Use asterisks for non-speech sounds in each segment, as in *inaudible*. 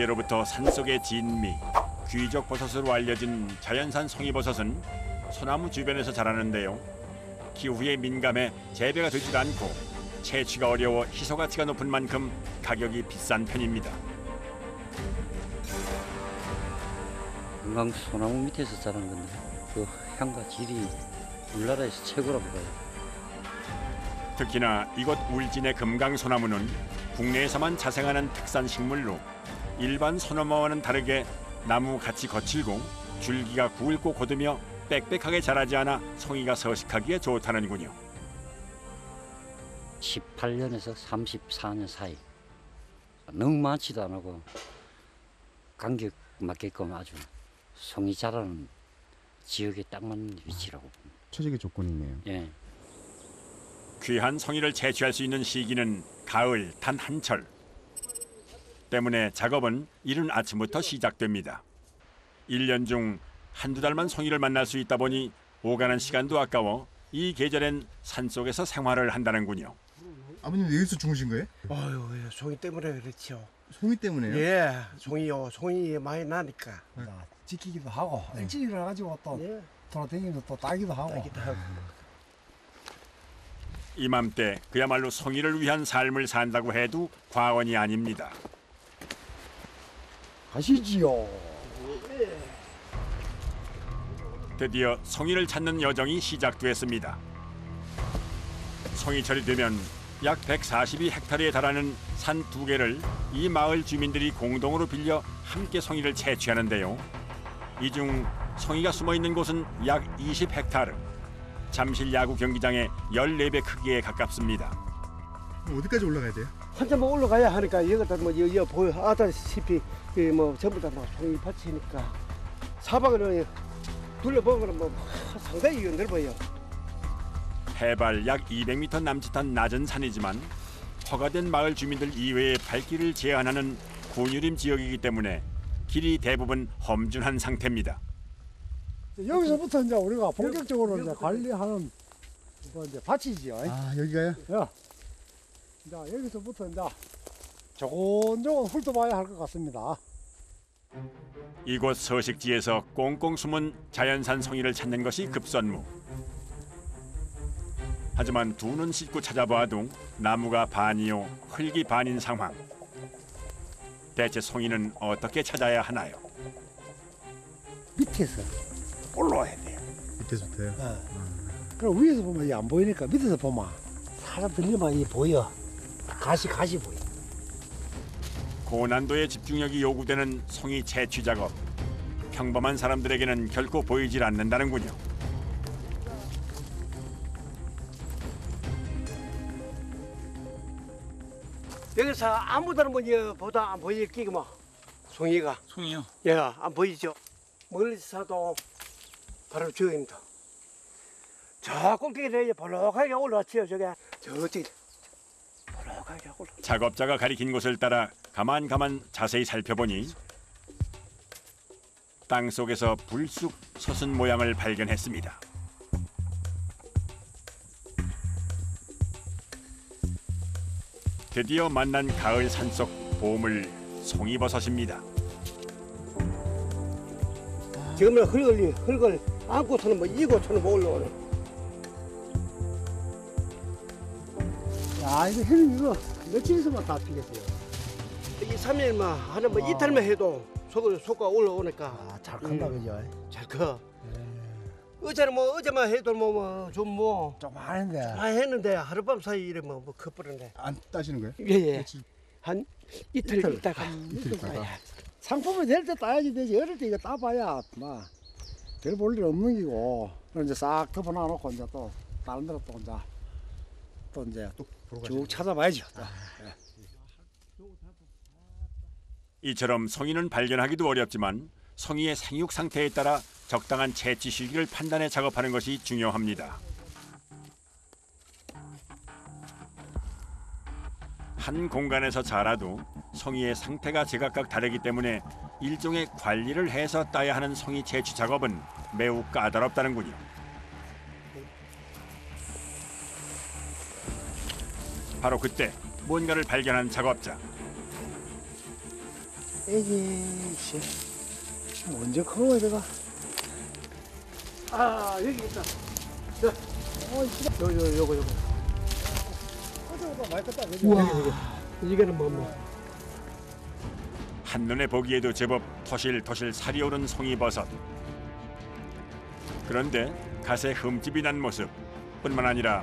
예로부터 산속의 진미, 귀족 버섯으로 알려진 자연산 송이버섯은 소나무 주변에서 자라는데요. 기후에 민감해 재배가 되질 않고 채취가 어려워 희소 가치가 높은 만큼 가격이 비싼 편입니다. 금강 소나무 밑에서 자란 건데 그 향과 질이 우리나라에서 최고라고 봐요. 특히나 이곳 울진의 금강 소나무는 국내에서만 자생하는 특산 식물로 일반 소나무와는 다르게 나무 갓이 거칠고 줄기가 굵고 곧으며 빽빽하게 자라지 않아 송이가 서식하기에 좋다는군요. 18년에서 34년 사이 너무 많지도 않고 간격 맞게끔 아주 송이 자라는 지역에 딱 맞는 위치라고 봅니다. 최적의 조건이네요. 예. 귀한 송이를 채취할 수 있는 시기는 가을 단 한철. 때문에 작업은 이른 아침부터 시작됩니다. 일년중 한두 달만 송이를 만날 수 있다 보니 오가는 시간도 아까워 이 계절엔 산속에서 생활을 한다는군요. 아버님 여기서 주무신 거예요? 아유, 예, 송이 때문에 그렇죠. 송이 때문에요? 예, 송이요, 송이 많이 나니까. 자, 지키기도 하고 네. 일찍 일어나가지고 또 예, 돌아다니면서 또 따기도 하고 따기도 하고. 이맘때 그야말로 송이를 위한 삶을 산다고 해도 과언이 아닙니다. 가시지요. 드디어 송이를 찾는 여정이 시작됐습니다. 송이철이 되면 약 142헥타르에 달하는 산 두 개를 이 마을 주민들이 공동으로 빌려 함께 송이를 채취하는데요. 이중 송이가 숨어 있는 곳은 약 20헥타르. 잠실 야구 경기장의 14배 크기에 가깝습니다. 어디까지 올라가야 돼요? 한참 올라가야 하니까 이것도 뭐 여기 보여 아다시피 이뭐 전부 다막 송이 밭이니까 사방을 둘러보면 뭐 상당히 넓어요. 해발 약 200m 남짓한 낮은 산이지만 허가된 마을 주민들 이외의 발길을 제한하는 군유림 지역이기 때문에 길이 대부분 험준한 상태입니다. 여기서부터 이제 우리가 본격적으로 이제 관리하는 뭐 이제 밭이지요. 아 여기가요? 야, 자 여기서부터 이제 조곤조곤 훑어봐야 할 것 같습니다. 이곳 서식지에서 꽁꽁 숨은 자연산 송이를 찾는 것이 급선무. 하지만 두 눈 씻고 찾아봐도 나무가 반이요 흙이 반인 상황. 대체 송이는 어떻게 찾아야 하나요? 밑에서 올라와야 돼요. 밑에서부터요? 그럼 위에서 보면 이게 안 보이니까 밑에서 보면 사람 들리면 이 보여. 가시 가시 보여. 고난도의 집중력이 요구되는 송이 채취 작업. 평범한 사람들에게는 결코 보이질 않는다는군요. 여기서 뭐 여, 보다 안 보일 끼고 뭐 송이가 송이요? 예, 안 보이죠. 멀리서도 바로 저입니다. 저 꼭대기를 볼록하게 올라왔지요, 저게. 저쪽에. 작업자가 가리킨 곳을 따라 가만 가만 자세히 살펴보니 땅 속에서 불쑥 솟은 모양을 발견했습니다. 드디어 만난 가을 산속 보물 송이버섯입니다. 지금은 흙을 흙을 안고서는 뭐 이고서는 뭐 올라오네. 야 이거 형 이거 며칠에서만 다 피겠어요. 이 3일만 하는 뭐 이틀만 해도 속 속가 올라오니까 아 잘 큰다 음. 그죠? 잘 커. 어제는 뭐 어제만 해도 뭐좀뭐 좀 하는데 다 했는데 하룻밤 사이 이래 뭐 뭐 커버렸네. 안 따시는 거예요? 예예. 며칠? 한 이틀 이틀. 있다가 이틀 있다가. 상품이 될때 따야지 되지. 어릴 때 이거 따봐야 뭐별 볼 일 없는 기고 그럼 이제 싹 덮어놔 놓고 이제 또 다른 데로 또 이제 또 이제 쭉 찾아봐야죠. 또. 이처럼 송이는 발견하기도 어렵지만 송이의 생육 상태에 따라 적당한 채취 시기를 판단해 작업하는 것이 중요합니다. 한 공간에서 자라도 송이의 상태가 제각각 다르기 때문에 일종의 관리를 해서 따야 하는 송이 채취 작업은 매우 까다롭다는군요. 바로 그때 뭔가를 발견한 작업자. 애기 씨 언제 커 내가 아 여기 있다. 자, 어 씨. 요, 요, 요거, 요거. 우와. 이게는 뭐, 뭐. 한눈에 보기에도 제법 토실토실 살이 오른 송이버섯. 그런데 갓에 흠집이 난 모습 뿐만 아니라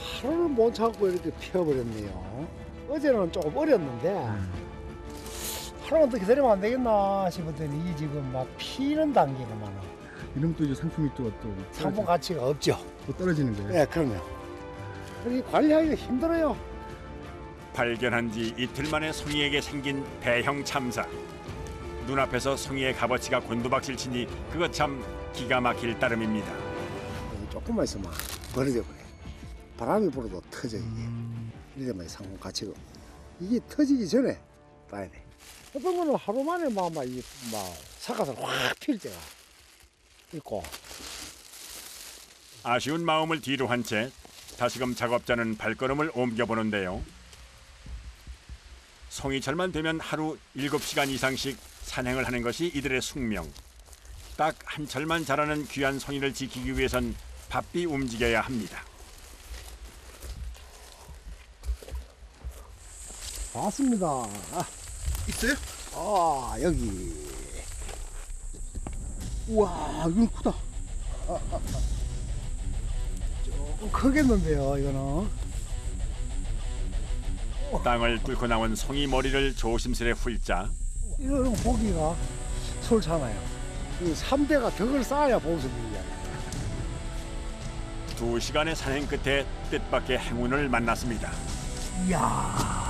하루를 못 참고 이렇게 피어버렸네요. 어제는 조금 어렸는데 하루만 더 기다리면 안 되겠나 싶었더니 이게 지금 막 피는 단계가 많아. 이러면 또 이제 상품이 또, 또, 상품 가치가 없죠. 또 떨어지는 거예요. 예 그럼요. 이 관리하기가 힘들어요. 발견한 지 이틀 만에 송이에게 생긴 대형 참사. 눈앞에서 송이의 값어치가 곤두박질 치니 그것 참 기가 막힐 따름입니다. 조금만 있으면 버려져 버려 바람이 불어도 터져 이게 이래만 상품 가치가 이게 터지기 전에 따야 돼 어떤 거는 하루 만에 막, 막, 이, 막 사과서 확 필 때가 있고 아쉬운 마음을 뒤로 한 채 다시금 작업자는 발걸음을 옮겨보는데요. 송이철만 되면 하루 7시간 이상씩 산행을 하는 것이 이들의 숙명. 딱 한 철만 자라는 귀한 송이를 지키기 위해선 바삐 움직여야 합니다. 봤습니다. 아, 있어요? 아 여기. 우와, 이건 크다. 조금 크겠는데요 이거는. 땅을 뚫고 나온 송이 머리를 조심스레 훑자. 이런 보기가 솔잖아요. 이 3대가 덕을 쌓아야 보습이야. 두 시간의 산행 끝에 뜻밖의 행운을 만났습니다. 이야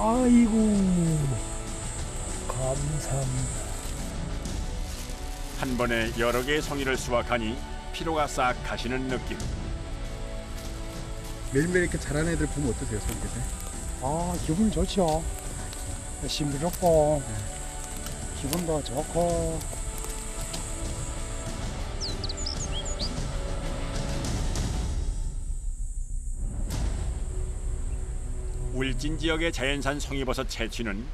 아이고 감사합니다 한 번에 여러 개의 송이를 수확하니 피로가 싹 가시는 느낌. 매일매일 이렇게 자라는 애들 보면 어떠세요, 손님들? 아 기분 좋죠 심도 좋고 기분도 좋고 울진 지역의 자연산 송이버섯 채취는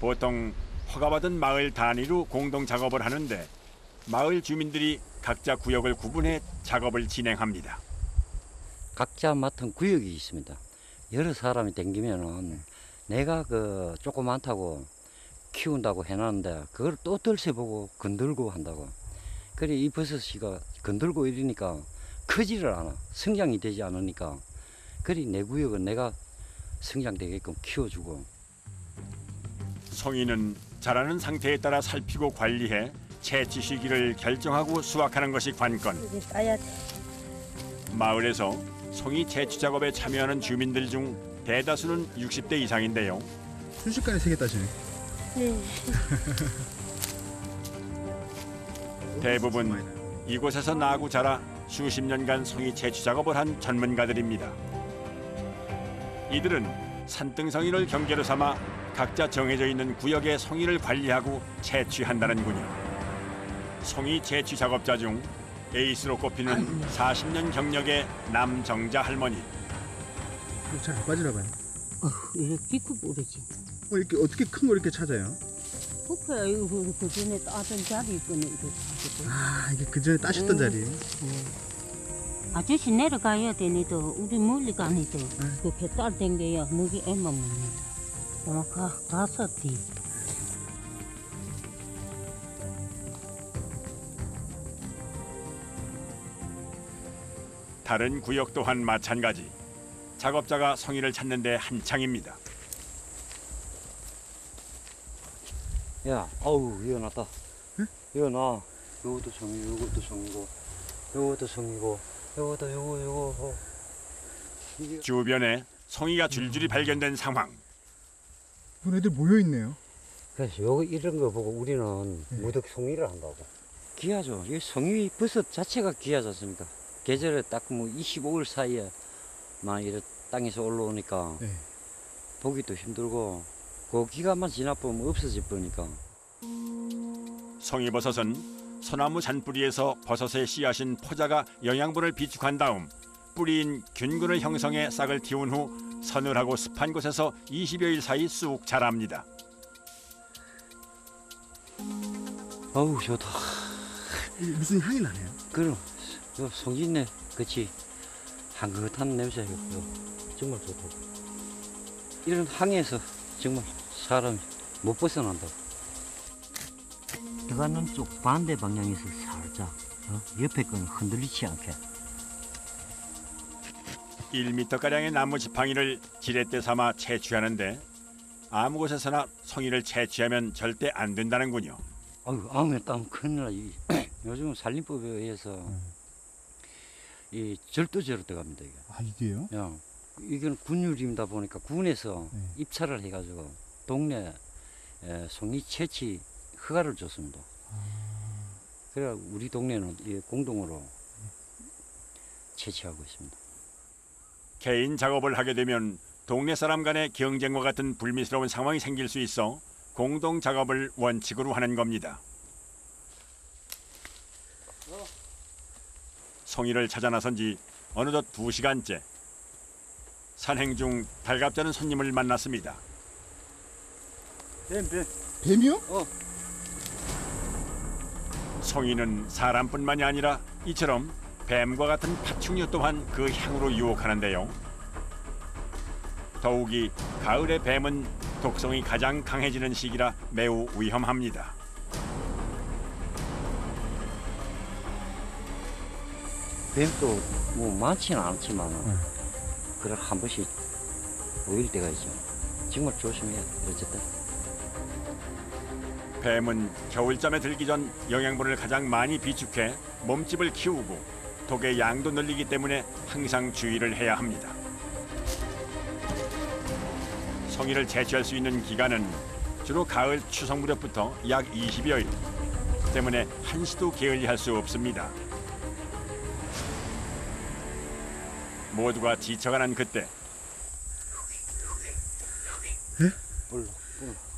보통 허가받은 마을 단위로 공동 작업을 하는데 마을 주민들이 각자 구역을 구분해 작업을 진행합니다. 각자 맡은 구역이 있습니다. 여러 사람이 댕기면은 내가 그 조그맣다고 키운다고 해놨는데 그걸 또 들춰보고 건들고 한다고. 그래 이 버섯이가 건들고 이러니까 크지를 않아. 성장이 되지 않으니까. 그래 내 구역은 내가 성장되게끔 키워주고 송이는 자라는 상태에 따라 살피고 관리해 채취 시기를 결정하고 수확하는 것이 관건. 이제 따야 돼. 마을에서 송이 채취 작업에 참여하는 주민들 중 대다수는 60대 이상인데요. 순식간에 세개 따시네. 네. *laughs* 대부분 이곳에서 나고 자라 수십 년간 송이 채취 작업을 한 전문가들입니다. 이들은 산등성이를 경계로 삼아 각자 정해져 있는 구역의 송이를 관리하고 채취한다는군요. 송이 채취 작업자 중 에이스로 꼽히는 40년 경력의 남정자 할머니. 이거 잘안 빠지나 봐요. 이렇게 기껏 모르지. 어, 이렇게 어떻게 큰 거 이렇게 찾아요? 부패야 이거 그, 그 전에 따던 자리 있거든 이거. 아, 이게 그 전에 따셨던 음. 자리예요. 아저씨 내려가야 되니도 우리 멀리 가니도 그 개딸 댕겨야 먹이 애만 먹네. 아마 가 가서 뒤. 다른 구역 또한 마찬가지. 작업자가 송이를 찾는 데 한창입니다. 야 아우 이거 났다 이거 나 요것도 송이 요것도 송이고 요것도 송이고 요것도 요거 요거 어. 주변에 송이가 줄줄이 발견된 상황. 이런 애들 모여 있네요. 그래서 요 이런 거 보고 우리는 네. 무덕 송이를 한다고. 귀하죠. 이 송이 버섯 자체가 귀하지 않습니까? 계절에 딱 뭐 25일 사이에 막 이래 땅에서 올라오니까 네. 보기도 힘들고 그 기간만 지나보면 없어질 거니까. 송이버섯은 소나무 잔뿌리에서 버섯의 씨앗인 포자가 영양분을 비축한 다음 뿌리인 균근을 형성해 싹을 틔운 후 서늘하고 습한 곳에서 20여일 사이 쑥 자랍니다. 어우 좋다. 이 무슨 향이 나네요. 그럼 요 송진네 그치 향긋한 냄새요. 요. 정말 좋다. 이런 항에서 정말 사람이 못 벗어난다. 들어가는 쪽 반대 방향에서 살짝 어? 옆에 건 흔들리지 않게. 1m가량의 나무 지팡이를 지렛대 삼아 채취하는데 아무 곳에서나 송이를 채취하면 절대 안 된다는군요. 아유, 아무에 따면 큰일 나. 이, *clears throat* 요즘 살림법에 의해서 이 절도죄로 들어갑니다. 이게. 아 이게요? 야, 이건 군율입니다 보니까 군에서 네. 입찰을 해가지고 동네 에, 송이 채취 허가를 줬습니다. 그래 우리 동네는 이 공동으로 채취하고 있습니다. 개인 작업을 하게 되면 동네 사람 간의 경쟁과 같은 불미스러운 상황이 생길 수 있어 공동 작업을 원칙으로 하는 겁니다. 송이를 찾아 나선 지 어느덧 두 시간째 산행 중 달갑자는 손님을 만났습니다. 뱀이요? 송이는 사람뿐만이 아니라 이처럼 뱀과 같은 파충류 또한 그 향으로 유혹하는데요. 더욱이 가을의 뱀은 독성이 가장 강해지는 시기라 매우 위험합니다. 뱀도 뭐 많지는 않지만 그래 한 번씩 보일 때가 있죠. 정말 조심해야 돼. 어쨌든. 뱀은 겨울잠에 들기 전 영양분을 가장 많이 비축해 몸집을 키우고 독의 양도 늘리기 때문에 항상 주의를 해야 합니다. 송이를 채취할 수 있는 기간은 주로 가을 추석 무렵부터 약 20여일 때문에 한시도 게을리할 수 없습니다. 모두가 지쳐가는 그때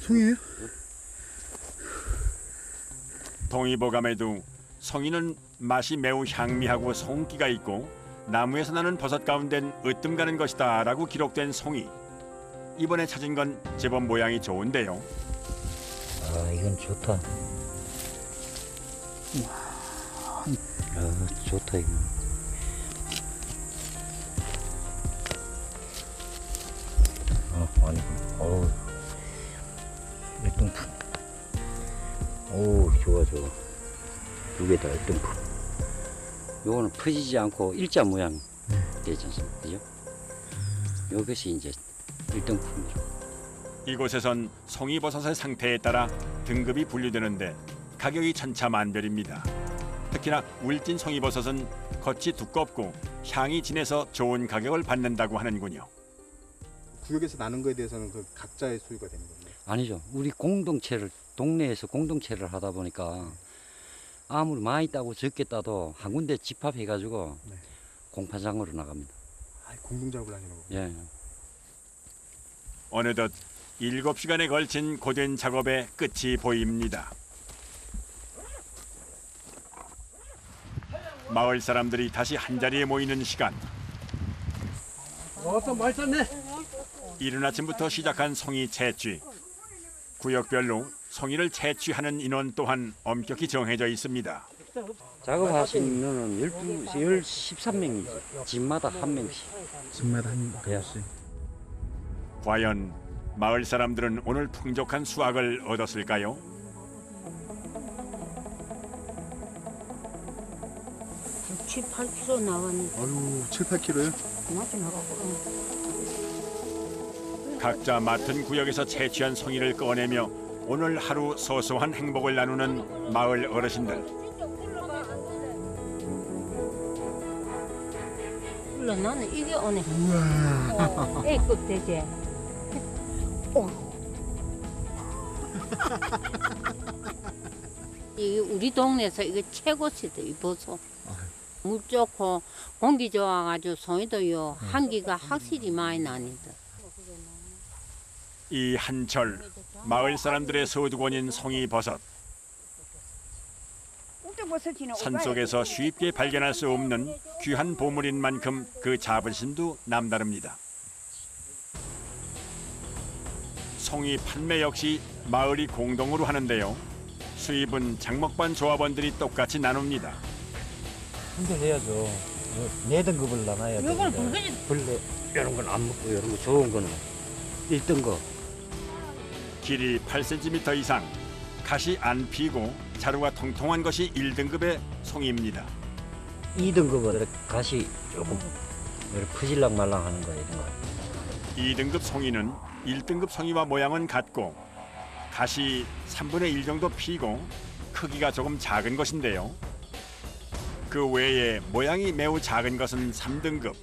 송이에요? 동의보감에도 송이는 맛이 매우 향미하고 송기가 있고 나무에서 나는 버섯 가운데는 으뜸 가는 것이다 라고 기록된 송이. 이번에 찾은 건 제법 모양이 좋은데요. 아 이건 좋다. 아 좋다 이거. 어 아니 어우 일등품. 오 좋아 좋아. 두 개 다 일등품. 요거는 퍼지지 않고 일자 모양 되지 않습니까? 그죠? 요것이 이제 일등품이죠. 이곳에선 송이버섯의 상태에 따라 등급이 분류되는데 가격이 천차만별입니다. 특히나 울진 송이버섯은 겉이 두껍고 향이 진해서 좋은 가격을 받는다고 하는군요. 구역에서 나는 거에 대해서는 그 각자의 소유가 되는 건가요? 아니죠. 우리 공동체를 동네에서 공동체를 하다 보니까 아무리 많이 따고 적게 따도 한 군데 집합해가지고 네. 공판장으로 나갑니다. 아, 공동작업을 하시는 거고. 예. 어느덧 7시간에 걸친 고된 작업의 끝이 보입니다. 마을 사람들이 다시 한자리에 모이는 시간. 어또 맛있었네. 이른 아침부터 시작한 송이 채취. 구역별로 송이를 채취하는 인원 또한 엄격히 정해져 있습니다. 작업하시는 인원은 12, 1 13명이지. 집마다 한 명씩. 집마다 한 예. 가지씩. 과연 마을 사람들은 오늘 풍족한 수확을 얻었을까요? 한 7, 8kg 나왔는데 아유, 7, 8kg요? 그만큼 나가고 각자 맡은 구역에서 채취한 송이를 꺼내며 오늘 하루 소소한 행복을 나누는 마을 어르신들. 몰라 나는 이게 오네 어, A급 *laughs* 되지 어. *laughs* 이 우리 동네에서 이거 최고시다 이 버섯 물 좋고 공기 좋아가지고 송이도요 한기가 확실히 많이 나니다 이 한철 마을 사람들의 소두권인 송이 버섯. 산속에서 쉽게 발견할 수 없는 귀한 보물인 만큼 그 자부심도 남다릅니다. 송이 판매 역시 마을이 공동으로 하는데요. 수입은 장목반 조합원들이 똑같이 나눕니다. 분별해야죠. 뭐, 네 등급을 나눠야 돼. 이걸 붉은이 벌레 이런 건 안 먹고 이런 거 좋은 거는 1등급 길이 8cm 이상, 가시 안 피고 자루가 통통한 것이 1등급의 송이입니다. 2등급은 가시 조금 퍼질랑 말랑 하는 거 이런 거 2등급 송이는 1등급 송이와 모양은 같고 가시 3분의 1 정도 피고 크기가 조금 작은 것인데요. 그 외에 모양이 매우 작은 것은 3등급.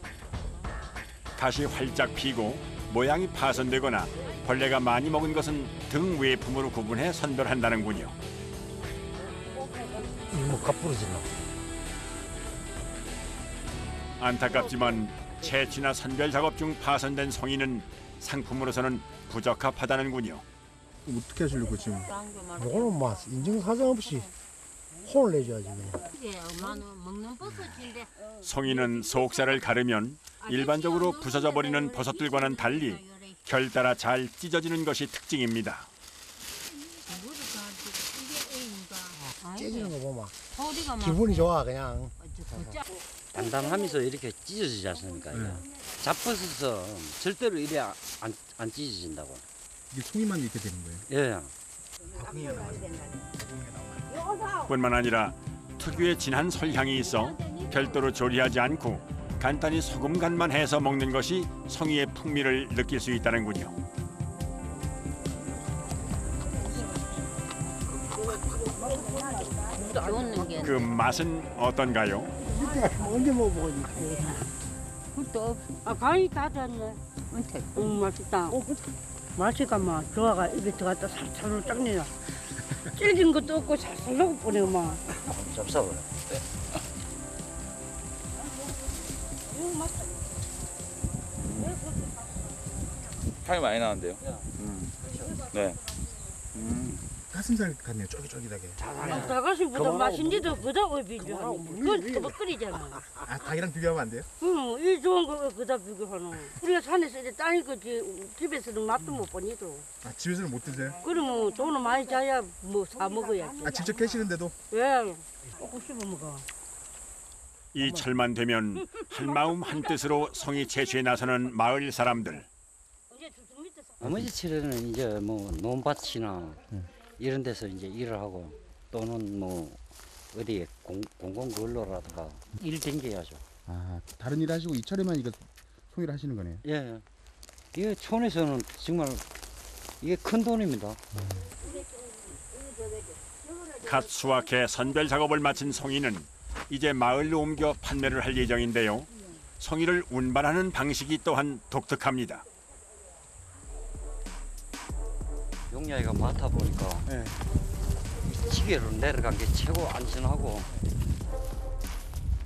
가시 활짝 피고 모양이 파손되거나 벌레가 많이 먹은 것은 등 외품으로 구분해 선별한다는군요. 이뭐가 부러지나. 안타깝지만 채취나 선별 작업 중 파손된 송이는 상품으로서는 부적합하다는군요. 어떻게 하시려고 지금? 요거는 뭐 인증사정 없이 혼을 내줘야지 그냥. 송이는 속살을 가르면 일반적으로 부서져 버리는 버섯들과는 달리 결 따라 잘 찢어지는 것이 특징입니다. 째지는 거 보면 막 기분이 좋아 그냥. 단단하면서 이렇게 찢어지지 않습니까? 이게? 잡버섯은 절대로 이래 안, 안 찢어진다고 이게 송이만 이렇게 되는 거예요? 예. 뿐만 아니라 특유의 진한 설향이 있어 별도로 조리하지 않고 간단히 소금 간만 해서 먹는 것이 송이의 풍미를 느낄 수 있다는군요. 그 맛은 어떤가요? 언제 먹어보고 그것도 아 간이 다 됐네. 은퇴. 음 맛있다. 맛이가 막 좋아가 입에 들어갔다 살살 짱내나 질긴 것도 없고 살살 녹아버려 막 잡숴버려 향이 많이 나는데요. 네. 가슴살 같네요. 쫄깃쫄깃하게. 다가시보다 맛있는데도 그다 왜 비교하니 그건 터벅거리잖아 아 닭이랑 비교하면 안 돼요? 응, 이 좋은 거 그다 비교하노 우리가 산에서 이제 따니 거지 집에서는 맛도 못 보니도 아 집에서는 못 드세요? 그러면 돈을 많이 자야 뭐 사 먹어야지 아 직접 캐시는데도 왜? 조금 씹어 먹어 이 철만 되면 한 마음 한 뜻으로 송이 채취에 나서는 마을 사람들. 나머지 칠에는 이제 뭐 논밭이나 이런 데서 이제 일을 하고 또는 뭐 어디에 공, 공공 근로라든가 일 댕겨야죠. 아 다른 일 하시고 이 철에만 이거 송이를 하시는 거네요. 예. 이게 촌에서는 정말 이게 큰 돈입니다. 갓 수확해 선별 작업을 마친 송이는 이제 마을로 옮겨 판매를 할 예정인데요. 송이를 운반하는 방식이 또한 독특합니다. 용량이가 많다 보니까 네. 이 지게로 내려간 게 최고 안전하고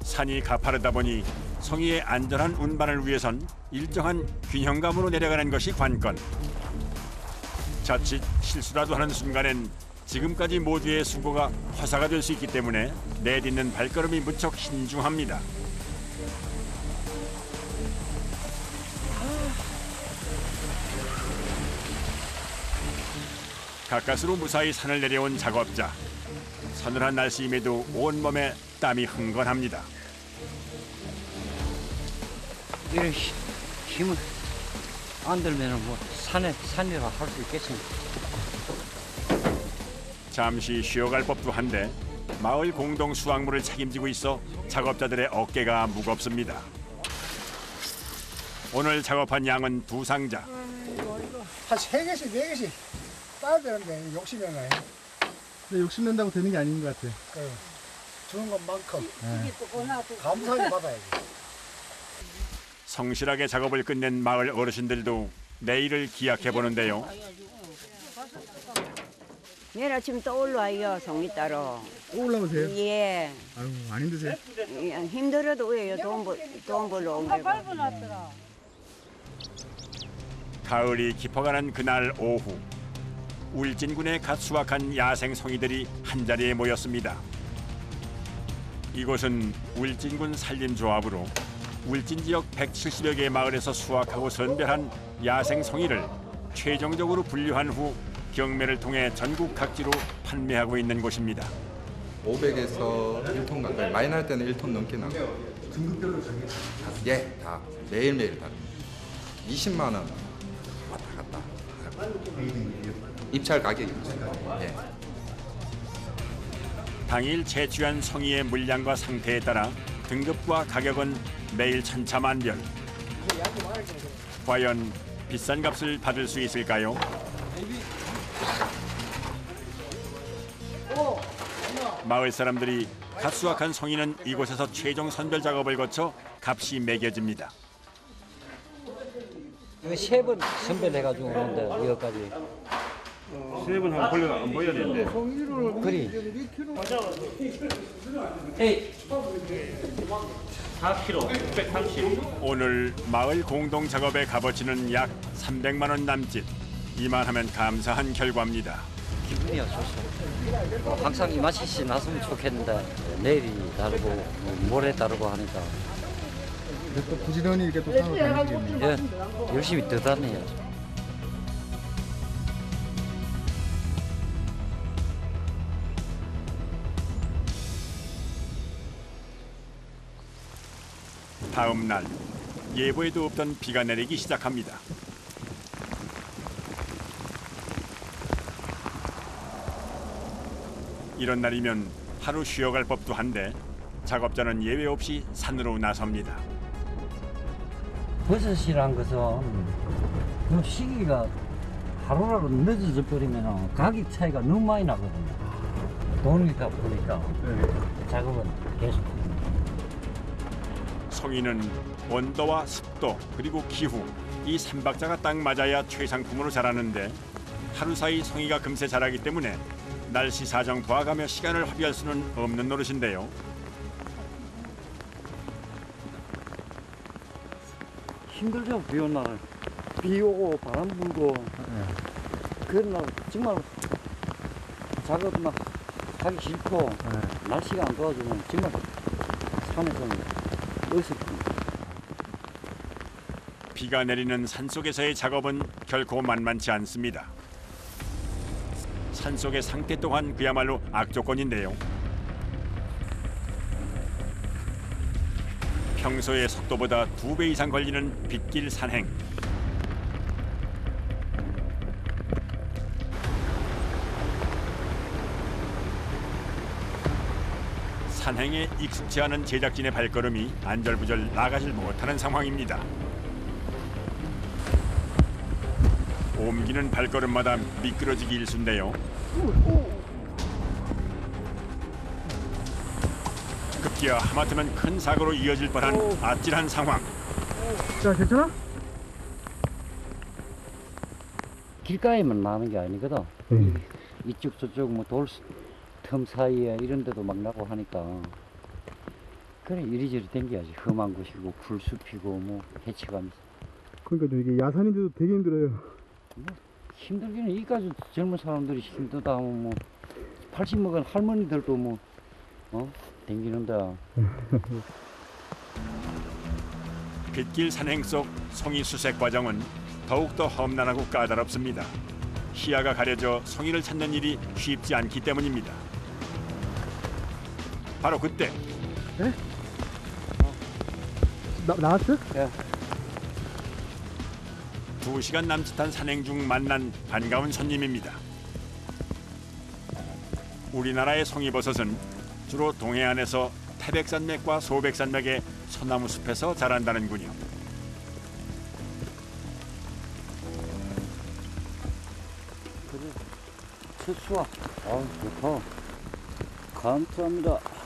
산이 가파르다 보니 송이의 안전한 운반을 위해선 일정한 균형감으로 내려가는 것이 관건. 자칫 실수라도 하는 순간엔 지금까지 모두의 수고가 화사가 될 수 있기 때문에 내딛는 발걸음이 무척 신중합니다. 가까스로 무사히 산을 내려온 작업자. 서늘한 날씨임에도 온몸에 땀이 흥건합니다. 이런 힘- 힘을 안 들면은 뭐 산에 산이라 할 수 있겠습니까? 잠시 쉬어갈 법도 한데 마을 공동 수확물을 책임지고 있어 작업자들의 어깨가 무겁습니다. 오늘 작업한 양은 두 상자. 한 세 개씩 네 개씩 따야 되는데 욕심이 나요. 근데 욕심낸다고 되는 게 아닌 것 같아요. 주는 것만큼 감사하게 받아야지. 성실하게 작업을 끝낸 마을 어르신들도 내일을 기약해 보는데요. 내일 아침 또 올라와요 송이 따러 또 올라오세요? 예 아유 안 힘드세요? 예, 힘들어도 왜요 돈, 벌, 돈 벌러 온 거고 가을이 깊어가는 그날 오후 울진군에 갓 수확한 야생 송이들이 한자리에 모였습니다. 이곳은 울진군 산림조합으로 울진 지역 170여 개의 마을에서 수확하고 선별한 야생 송이를 최종적으로 분류한 후 경매를 통해 전국 각지로 판매하고 있는 곳입니다. 500에서 1톤 가까이 많이 날 때는 1톤 넘게 나고 등급별로 예, 다 매일매일 다릅니다. 20만 원 왔다 갔다 입찰 가격이죠 예. 당일 채취한 송이의 물량과 상태에 따라 등급과 가격은 매일 천차만별. 과연 비싼 값을 받을 수 있을까요? 마을 사람들이 갓 수확한 송이는 이곳에서 최종 선별 작업을 거쳐 값이 매겨집니다. 이거 세번 선별해가지고 오는데 이거까지. 세번 한번 벌려 안 보여야 되는데. 그리 4kg, 630. 오늘 마을 공동 작업의 값어치는 약 300만 원 남짓. 이만 하면 감사한 결과입니다. 기분이야 좋소. 어, 항상 이 맛이 났으면 좋겠는데 내일이 다르고 뭐 모레 다르고 하니까 또 부지런히 이렇게 또 상을 가지겠네요. 예, 열심히 더 다녀야죠. 다음 날 예보에도 없던 비가 내리기 시작합니다. 이런 날이면 하루 쉬어갈 법도 한데 작업자는 예외 없이 산으로 나섭니다. 버섯이란 것은 그 시기가 하루라도 늦어져 버리면 가격 차이가 너무 많이 나거든요. 돈이다 보니까 작업은 계속. 송이는 온도와 습도 그리고 기후 이 삼박자가 딱 맞아야 최상품으로 자라는데 하루 사이 송이가 금세 자라기 때문에 날씨 사정 봐가며 시간을 허비할 수는 없는 노릇인데요. 힘들죠 비 오는 날. 비 오고 바람 불고 그런 날 정말 작업 막 하기 싫고 날씨가 안 도와주면 정말 산에서는. 비가 내리는 산속에서의 작업은 결코 만만치 않습니다. 산속의 상태 또한 그야말로 악조건인데요. 평소의 속도보다 두 배 이상 걸리는 빗길 산행. 산행에 익숙지 않은 제작진의 발걸음이 안절부절 나가질 못하는 상황입니다. 옮기는 발걸음마다 미끄러지기 일쑤인데요. 급기야 하마터면 큰 사고로 이어질 뻔한 아찔한 상황. 자, 괜찮아? 길가에만 나는 게 아니거든. 음. 이쪽 저쪽 뭐 돌 틈 사이에 이런 데도 막 나고 하니까 그래 이리저리 댕겨야지 험한 곳이고 풀숲이고 뭐 해치가면서 그러니까 이게 야산인데도 되게 힘들어요. 힘들기는 이까지 젊은 사람들이 힘들다 하면 뭐 80 먹은 할머니들도 뭐 어? 댕기는데 *laughs* 빗길 산행 속 송이 수색 과정은 더욱더 험난하고 까다롭습니다. 시야가 가려져 송이를 찾는 일이 쉽지 않기 때문입니다. 바로 그때. 나, 나왔어? 두 시간 남짓한 산행 중 만난 반가운 손님입니다. 우리나라의 송이버섯은 주로 동해안에서 태백산맥과 소백산맥의 소나무 숲에서 자란다는군요. 첫 수확 아우 좋다. 감사합니다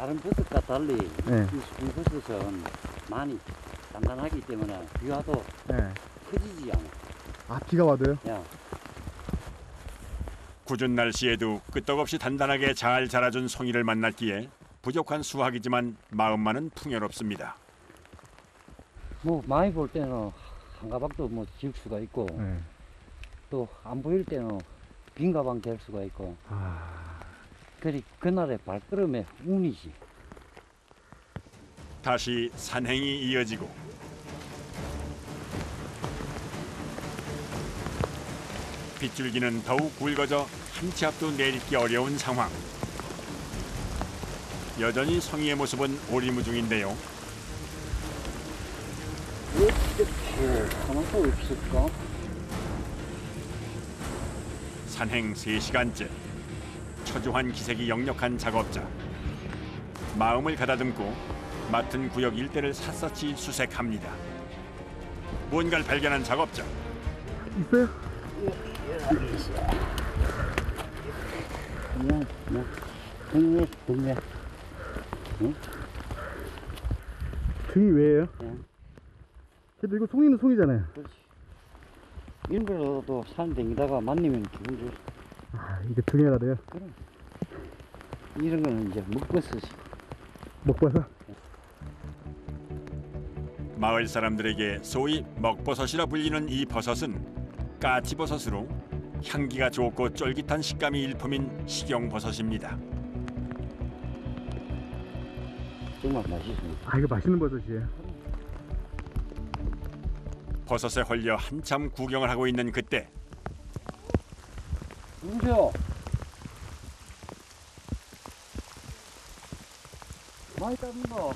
다른 버섯과 달리 네. 이 송이버섯은 많이 단단하기 때문에 비 와도 네. 커지지 않아 아, 비가 와도요? 야 궂은 날씨에도 끄떡없이 단단하게 잘 자라준 송이를 만났기에 부족한 수확이지만 마음만은 풍요롭습니다. 뭐 많이 볼 때는 한 가방도 뭐 지을 수가 있고 네. 또 안 보일 때는 빈 가방 될 수가 있고 아, 그리 그날의 발걸음의 운이지. 다시 산행이 이어지고 빗줄기는 더욱 굵어져 한치 앞도 내딛기 어려운 상황. 여전히 성희의 모습은 오리무중인데요. 산행 3시간째. 초조한 기색이 역력한 작업자. 마음을 가다듬고 맡은 구역 일대를 샅샅이 수색합니다. 무언가를 발견한 작업자. 있어요? 그냥 뭐 등에 왜예요? 예. 근데 이거 송이는 송이잖아요. 일부러도 산 댕기다가 만나면 기분 좋. 아, 이게 등에가 돼요? 이런 거는 이제 먹버섯이. 먹봐서? 마을 사람들에게 소위 먹버섯이라 불리는 이 버섯은 까치버섯으로 향기가 좋고 쫄깃한 식감이 일품인 식용버섯입니다. 정말 맛있습니다. 아, 이거 맛있는 버섯이에요. 버섯에 홀려 한참 구경을 하고 있는 그때 은조. 많이 따는거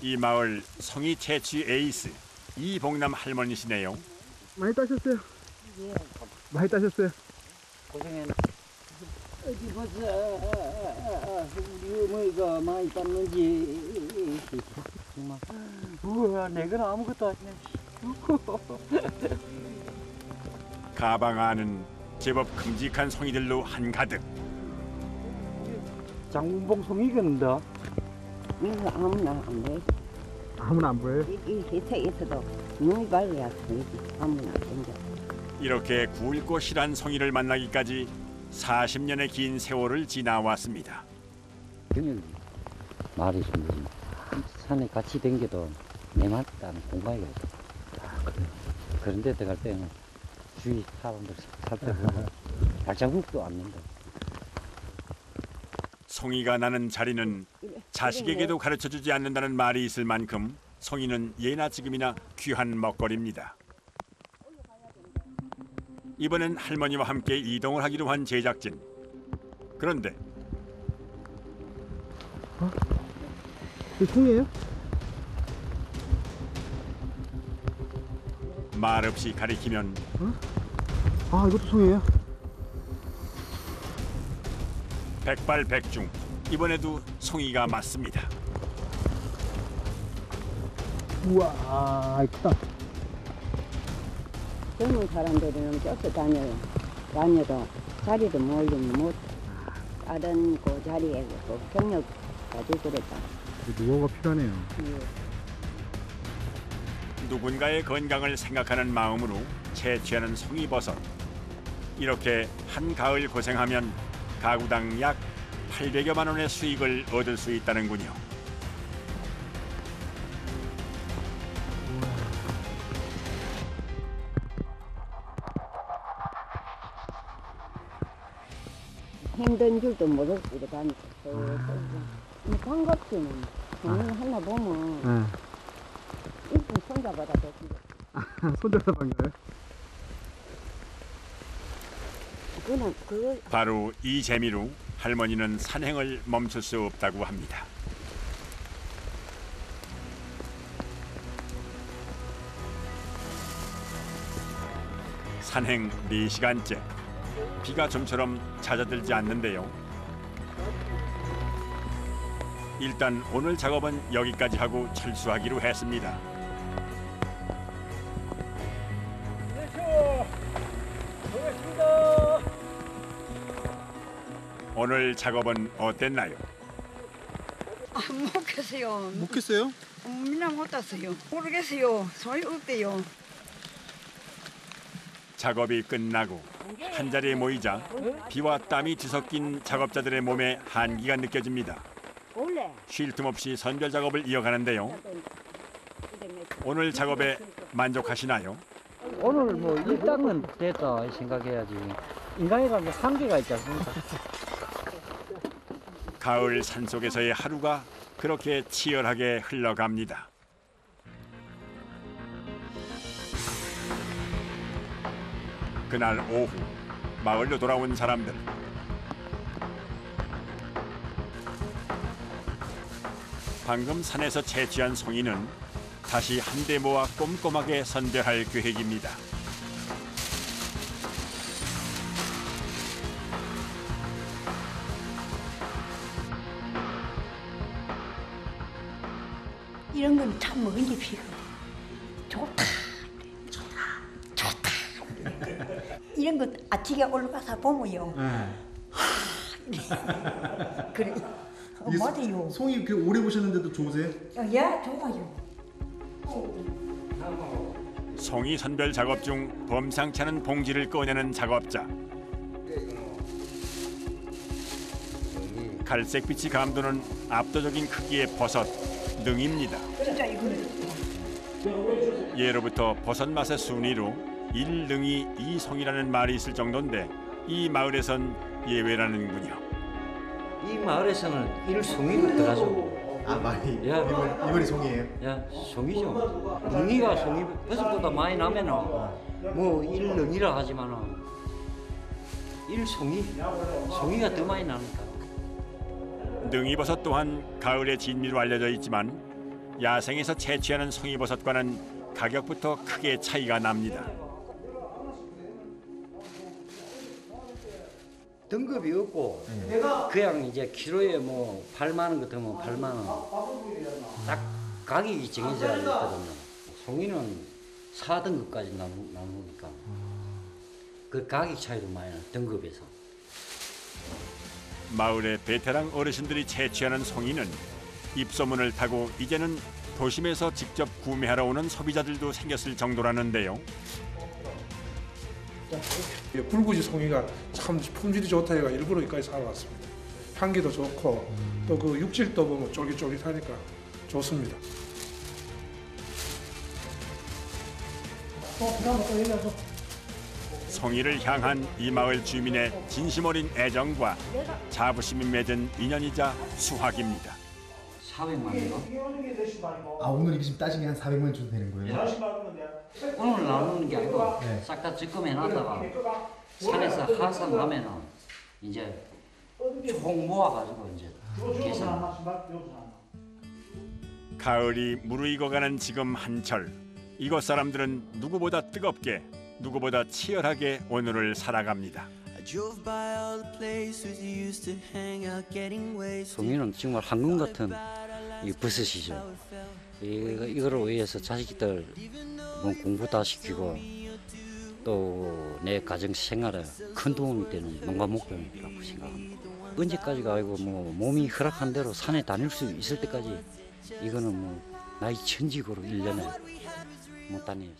이 마을 성이 채취 에이스 이봉남 할머니시네요. 많이 따셨어요? 예. 많이 따셨어요? 고생해. 어디 보자. 우리 어머니가 많이 땄는지. 정말. 우와, 내가 아무것도 안 해. 가방 안은 제법 큼직한 송이들로 한가득. 장군봉 송 이겼는다. 이거 아무나 안 돼. 아무나 안 보여요? 이, 이 세상에서도 눈이 밝아야 성이지. 아무나 안 된다. 이렇게 실한 송이를 만나기까지 40년의 긴 세월을 지나왔습니다. 그냥 말이 좀. 산에 같이 댕겨도 내 말단 공간이 없어. 그런 데 들어갈 때는 주위 사람들 살펴보고 *laughs* 발자국도 않는다. 송이가 나는 자리는 자식에게도 가르쳐주지 않는다는 말이 있을 만큼 송이는 예나 지금이나 귀한 먹거리입니다. 이번엔 할머니와 함께 이동을 하기로 한 제작진. 그런데 이거 송이에요? 말없이 가리키면 아, 이것도 송이에요? 백발백중 이번에도 송이가 맞습니다. 우와, 아, 크다. 젊은 사람들은 쫓아 다녀요. 다녀도 자리를 모르면 못. 다른 그 자리에 그 경력 가지고 그랬다. 누워가 필요하네요. 예. 누군가의 건강을 생각하는 마음으로 채취하는 송이버섯. 이렇게 한 가을 고생하면 가구당 약 800여만 원의 수익을 얻을 수 있다는군요. 힘든 줄도 모르고 이렇게. 뭐 반갑지는. 정말 하나 보면 네. 거예요? *laughs* 그거는 그거 바로 이 재미로 할머니는 산행을 멈출 수 없다고 합니다. 산행 4시간째. 비가 좀처럼 잦아들지 않는데요. 일단 오늘 작업은 여기까지 하고 철수하기로 했습니다. 오늘 작업은 어땠나요? 안 먹겠어요. 먹겠어요? mina 못 땄어요. 모르겠어요. 소리 없대요. 작업이 끝나고 한 자리에 모이자 비와 땀이 뒤섞인 작업자들의 몸에 한기가 느껴집니다. 쉴 틈 없이 선별 작업을 이어가는데요. 오늘 작업에 만족하시나요? 오늘 뭐 일당은 됐다 생각해야지. 인간이라는 게 한계가 있지 않습니까? *laughs* 가을 산속에서의 하루가 그렇게 치열하게 흘러갑니다. 그날 오후 마을로 돌아온 사람들 방금 산에서 채취한 송이는 다시 한데 모아 꼼꼼하게 선별할 계획입니다. 피고 좋다. 좋다. 좋다. 이런 거 아침에 올라가서 보면요. 그래. 어, 이게 맞아요. 송이 그 오래 보셨는데도 좋으세요? 야 좋아요. 송이 선별 작업 중 범상치 않은 봉지를 꺼내는 작업자. 갈색빛이 감도는 압도적인 크기의 버섯 능입니다. 진짜 이거는 예로부터 버섯 맛의 순위로 일능이 이송이라는 말이 있을 정도인데 이 마을에선 예외라는군요. 이 마을에서는 일송이가 들어가죠. 아 많이 야. 이번이, 이번이 송이에요? 야, 송이죠. 능이가 송이 버섯보다 많이 나면은 뭐 일능이라 하지만은 일송이, 송이가 더 많이 나니까. 능이버섯 또한 가을의 진미로 알려져 있지만 야생에서 채취하는 송이버섯과는 가격부터 크게 차이가 납니다. 등급이 없고 그냥 이제 키로에 뭐 8만 원 같으면 8만 원. 딱 가격이 정해져 있거든요. 송이는 4등급까지 나누, 나누니까 그 가격 차이도 많이 나 등급에서. 마을의 베테랑 어르신들이 채취하는 송이는 입소문을 타고 이제는 도심에서 직접 구매하러 오는 소비자들도 생겼을 정도라는데요. 예, 굴구지 송이가 참 품질이 좋다 해가 일부러 여기까지 살아왔습니다. 향기도 좋고 또 그 육질도 보면 쫄깃쫄깃하니까 좋습니다. 송이를 향한 이 마을 주민의 진심 어린 애정과 자부심이 맺은 인연이자 수확입니다. 400만 원. 아 오늘 이게 지금 따지면 한 400만 원 정도 되는 거예요? 오늘 나누는 게 아니고 네. 싹 다 적금해 놨다가 산에서 하산하면은 이제 총 모아가지고 이제 계산. 가을이 무르익어가는 지금 한철 이곳 사람들은 누구보다 뜨겁게 누구보다 치열하게 오늘을 살아갑니다. 송이는 정말 황금 같은 이 버섯이죠. 이거, 이거를 위해서 자식들 뭐 공부 다 시키고 또 내 가정 생활에 큰 도움이 되는 뭔가 목표라고 생각합니다. 언제까지가 아니고 뭐 몸이 허락한 대로 산에 다닐 수 있을 때까지 이거는 뭐 나이 천직으로 일년에 못 다니